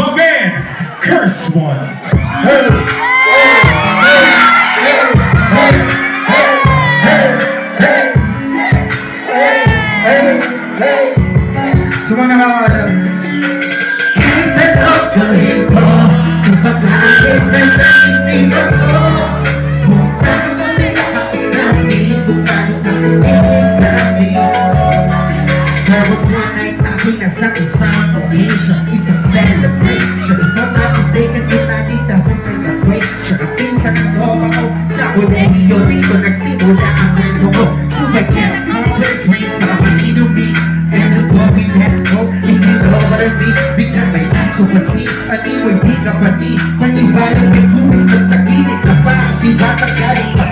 my man, Curse One. Hey, hey, hey, tumingin was one night ako'y nasa isang occasion Isang celebration If I'm not mistaken, yun na di tapos nag-break Siya ang pinsan ng tropa ko Sa kolehiyo dito nagsimula ang kwento ko So I can't compare drinks. Kapag-inumin And just blowing heads go If you know what I mean Bigla may ako pansin Anyway, di ka pa di Paniwala may kumis sa gilid na pa Di ba tagaling pa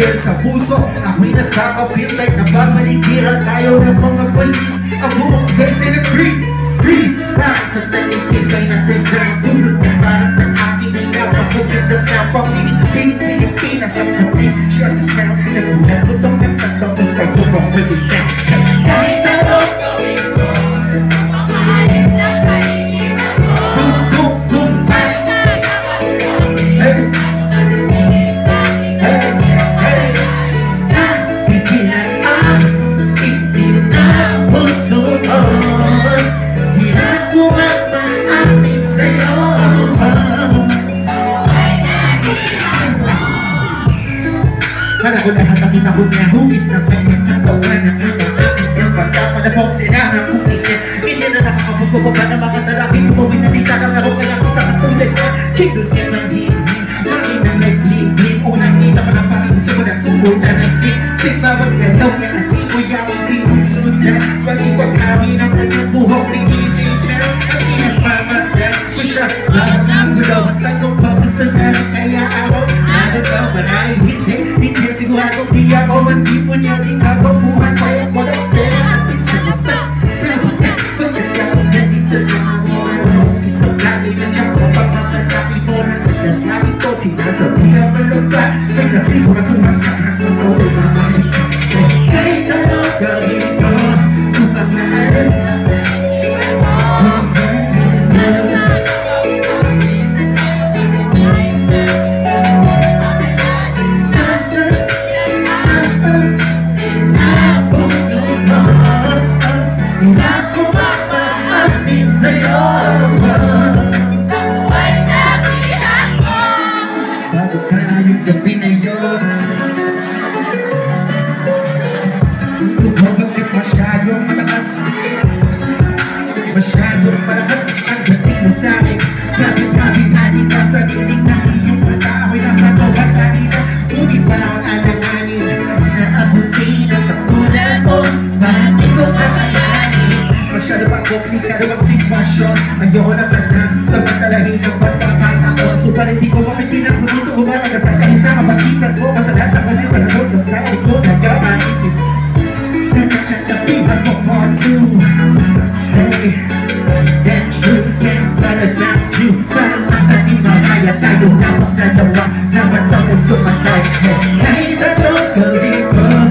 pinarel sa puso Ako'y nasaka Feels like nababalikiran tayo ng mga polis Ang buong space ay nag-freeze Freeze! Bakit tatanikin kayo ng Chris Brown? Dulot ka para sa akin ay napakagandang sa pamilin Pilipinas ang pati Just a crown Nasulat mo tong nagtatapos Tapos pag bumabalik Para wala ka kami na huwag na hugis ng pagkakatawa na kakakapit ng bata pa na bong sila na putis Hindi na nakakapagbababa na mga tarapin Umuwi na di tarang ako kaya ko sa katulad na kilos ka ng hinin Mami na naglimlim Unang kita mo ng pangusin mo na sumbo na nasip Sigbawag na daw na hindi mo yawag sinusunod na Pag-ibag kami ng nagbuhok Tinginig na at pinagmamasdan ko siya Parang ang gulaw at tanong pamasdan na di ako Hindi po niya di kagabuhan Kaya ko lang pera Atin sa mata Pero na Pagkatapos nandito lang ako Isang lagi na siya ko Pagkakatabi mo na Naglabi ko Sinasabihan malakas. Masyadong malakas ang dating mo sa'kin Gabi-gabi halika sa dingding ng iyong mata. Ako'y nakagawa kanina Ngunit parang alanganin Naabutin ang katulad mo Bakit ko kakayanin? Masyado pa komplikado ang sitwasyon. Ayoko na Samantalahin ang pagkakataon. Subalit di ko mapigilan sa puso ko Makakasan kahit sa kapagitan ko Kasalanan ko na panahon two Hey, that's true Can't better than you Parang nakati maraya tayo Napang dalawa Naman sa mundo matay Kahit ano gawin ko Kung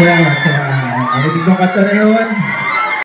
Salamat, salamat. Maraming mga katarayuan.